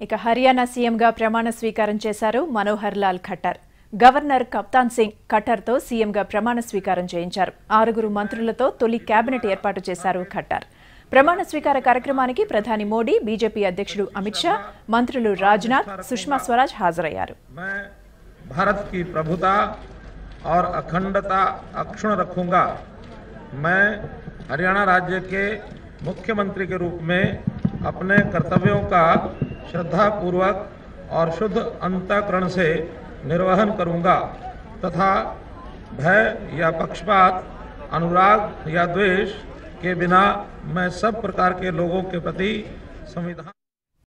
ఇక హర్యానా సీఎంగా ప్రమాణ స్వీకారం చేశారు మనోహర్ లాల్ ఖట్టర్ గవర్నర్ కప్తాన్ సింగ్ ఖట్టర్తో సీఎంగా ప్రమాణ స్వీకారం చేయించారు ఆరుగురు మంత్రులతో తొలి కేబినెట్ ఏర్పాటు చేశారు ఖట్టర్ ప్రమాణ స్వీకార కార్యక్రమానికి ప్రధాని మోడీ బీజేపీ అధ్యక్షుడు అమిత్ షా మంత్రులు రాజ్నాథ్ సుష్మా స్వరాజ్ హాజరయ్యారు मैं भारत की प्रभुता और अखंडता अक्षुण रखूंगा मैं हरियाणा राज्य के मुख्यमंत्री के रूप में अपने कर्तव्यों का श्रद्धापूर्वक और शुद्ध अंतकरण से निर्वहन करूँगा, तथा भय या पक्षपात, अनुराग या द्वेष के बिना मैं सब प्रकार के लोगों के प्रति संविधान